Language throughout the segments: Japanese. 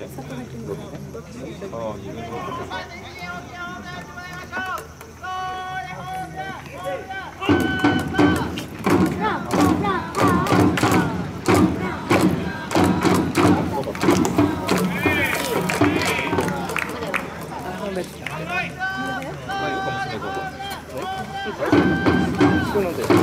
ちどっちああ自分のことまあいいかもしれないけど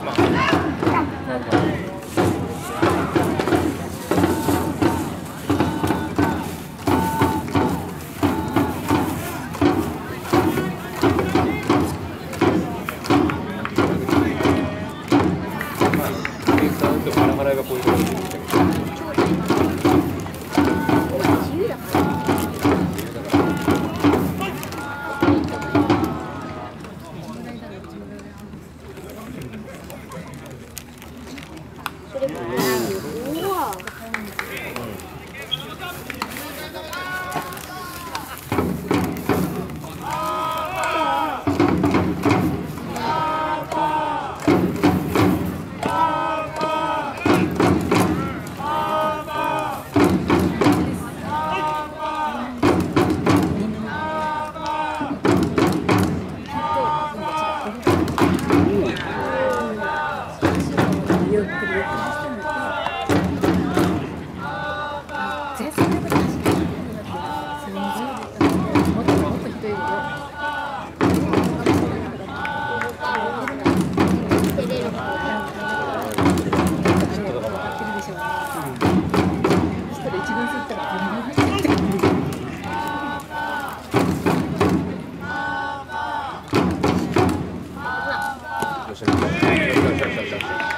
まよしよしよしよしよしよしペレロホームだ。どうすれば同